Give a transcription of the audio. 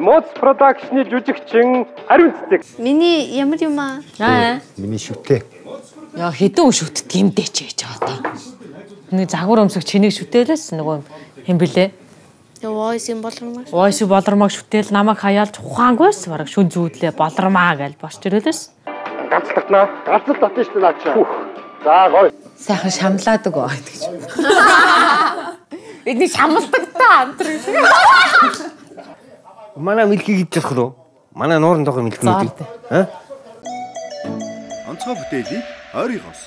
Моц продакшны жүжигчин Ариун цэцэг. Миний ямар юм аа? Аа. Миний шүтээ. Яа хэдэн юм дээ ч гэж байгаа та. Нэг загвар өмсөх чинийг шүтээлээс нөгөө хэм блэ? Voice юм болромоо. Voice болормог шүтэл намайг хаяалж ухаангүйс бараг шүн зүүдлээ болормаа гэж босч ирэлээс. Ганцлагдана. Ганцлт татна шүү дээ наа чи. За гоё. Сайхан шамлаадаг байгаа гэж. Бидний шамлдаг та антар шиг. Манай мэлхий гэж болох уу? Манай нуурын тоохын мэлхий үү? Аа? онцгой бүтээлийг ойрын хос